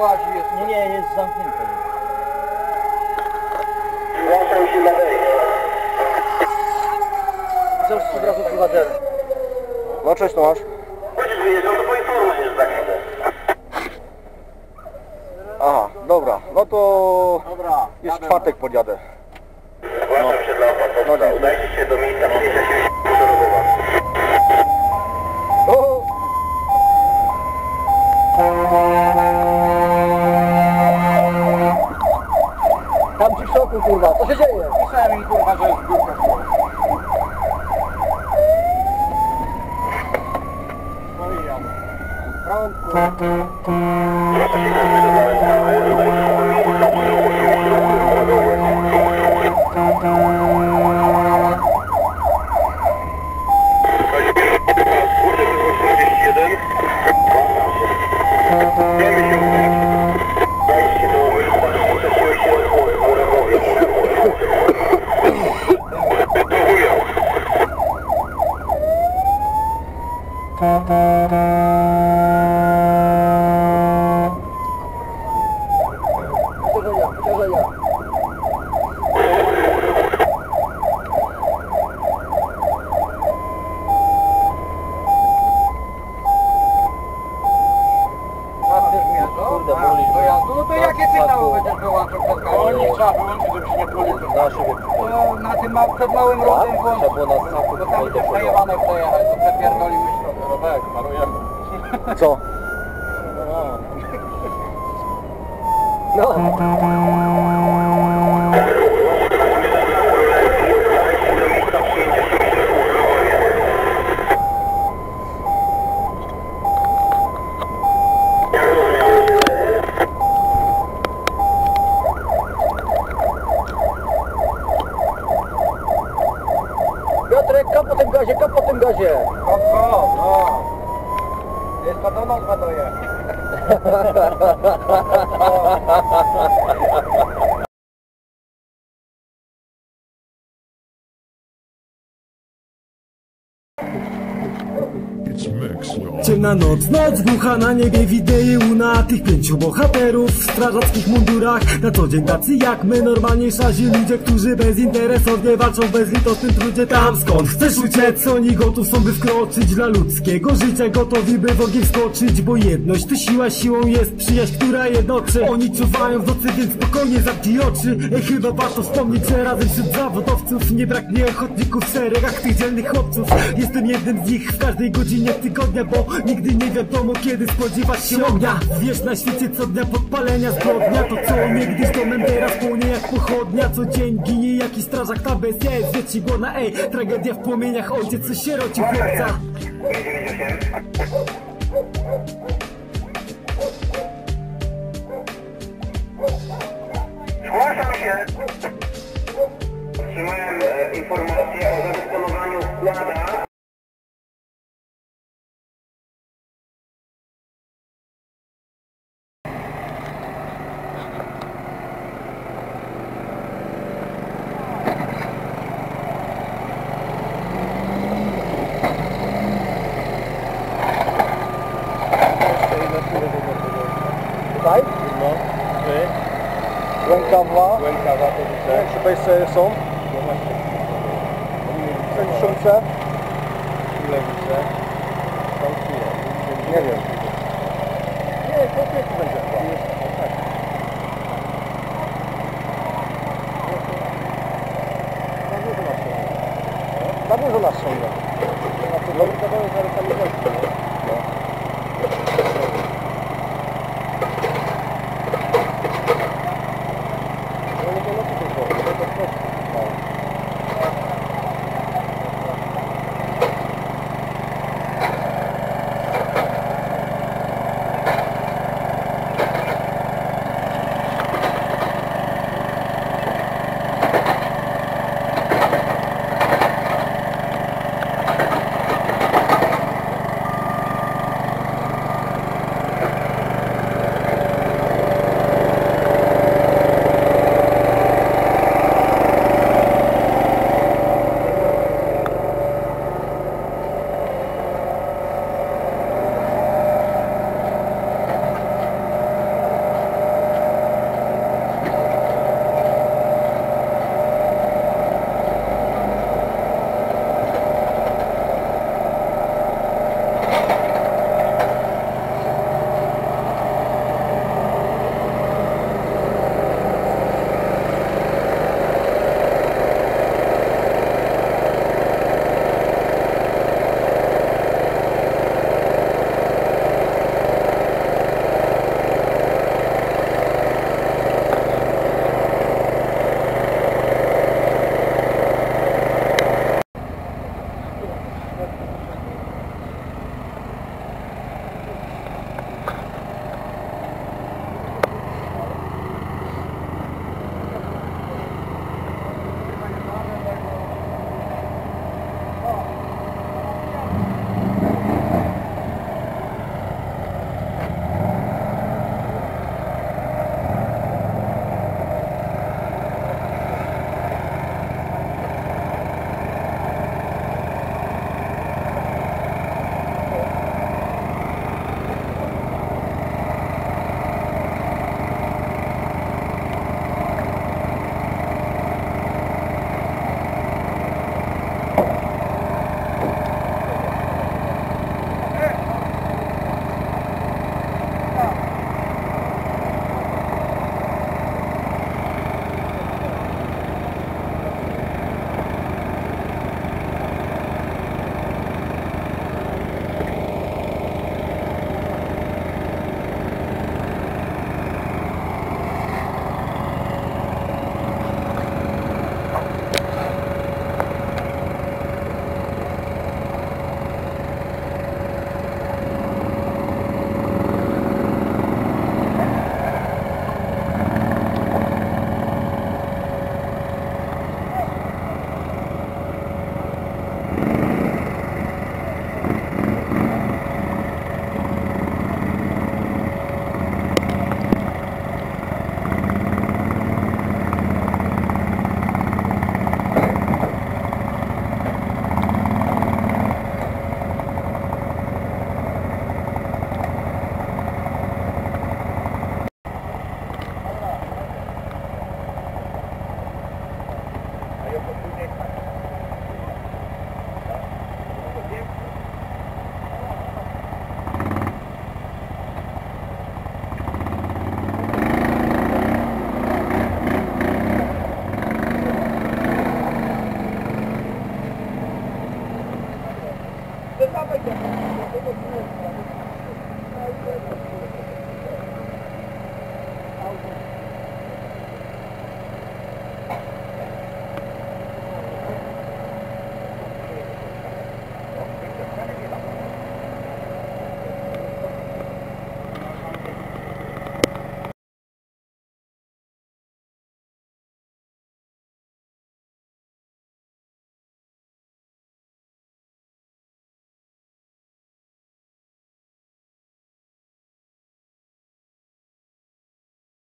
łazi jest. Nie, nie, jest zamknięte. Zgłaszam się na wejście. Chcę współpracę prowadzera. No cześć Tomasz. Będziesz wyjeżdżał, to poinformuj już za chwilę. Aha, dobra, no to dobra, jest czwartek podjadę. Zgłaszam no. się dla opłatowca, no, udajcie się do miejsca 50. الحال No to jakie sygnały będziesz wyłączał przed kamerą? Oni trzeba wyłączyć, żeby się nie policzył. Na szybie No, na tym ma, przed małym rodem Tak? włączyć. Trzeba było na znaku Bo tam do przejebane przejechać, to przepierdolimy środek. Robek, parujemy. Co? No. Piotrek, gazie, kap po tym gazie. Kap, kap, no. Jest to do nas ładuje. It's Ciemna noc, noc bucha na niebie widnieje łuna tych pięciu bohaterów w strażackich mundurach. Na co dzień tacy jak my, normalnie szarzy ludzie, którzy bezinteresownie walczą w bezlitosnym trudzie Tam. Skąd chcesz uciec, oni gotów są by wkroczyć. Dla ludzkiego życia gotowi by w ogień wskoczyć Bo jedność to siła, siłą jest przyjaźń, która jednoczy. Oni czuwają w nocy, więc spokojnie zamknij oczy. Ej, chyba warto wspomnieć, że razem wśród zawodowców Nie braknie ochotników w szeregach tych dzielnych chłopców. Jestem jednym z nich w każdej godzinie tygodnia Bo nigdy nie wiadomo kiedy spodziewać się ognia. Wiesz na świecie co dnia podpalenia zbrodnia. To co niegdyś domem teraz płonie jak pochodnia. Co dzień ginie jakiś strażak ta bestia jest wiecznie głodna Ej, tragedia w płomieniach ojciec co sieroci chłopca. Zgłaszam się. Otrzymałem e, informację o zadysponowaniu Łękawa. Łękawa to widzę. Czy jeszcze są? No właśnie. Ile widzę? Nie wiem. Nie, konkretnie będzie chyba. Za dużo nas ciągnie. Znaczy, dobry kawałek za